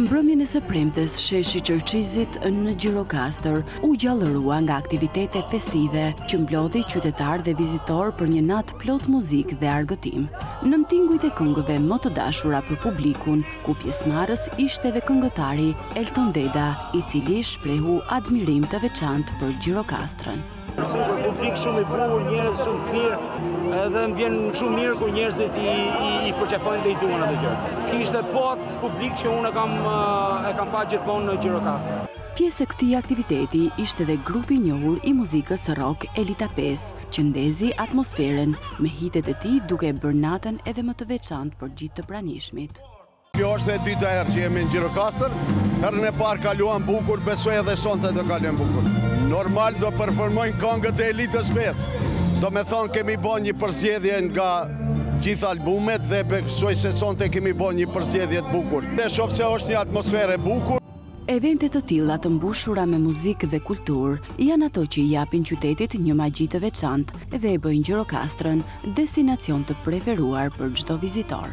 Mbrëmjen e së premtes sheshi i Çerçizit në Gjirokastër u gjallërua nga aktivitete festive që mblodhi qytetarë dhe vizitorë për një natë plot muzikë dhe argëtim. Nën tingujt e këngëve më të dashura për publikun, ku pjesëmarrës ishte dhe këngëtari Elton Deda, i cili shprehu admirim të veçantë për Gjirokastrën. Super publik shumë i bukur, njerëz shumë të mirë, edhe më vjen shumë mirë kur njerëzit i i, i përqafojnë dhe i duan atë gjë. Kishte po atë publik që unë kam e kam pa gjithmonë në Gjirokastër. Pjesë e këtij aktiviteti ishte dhe grupi i njohur i muzikës rock Elita Pesë, që ndezi atmosferën me hitet e tij duke e bërë natën edhe më të veçantë për gjithë të pranishmit. Kjo është e dyta herë që jemi në Gjirokastër. Herën e parë kaluam bukur, besoj edhe sonte do kalojmë bukur. Normal do performojmë kangët e Elitës Pesë. Do me thonë kemi bo një përzjedhje nga gjithë albumet dhe besoj se sonte kemi bo një përzjedhje të bukur. E shof se është një atmosferë e bukur. Evente të tilla të mbushura me muzikë dhe kulturë janë ato që i japin qytetit një magji të veçantë dhe e bëjnë Gjirokastrën destinacion të preferuar për çdo vizitor.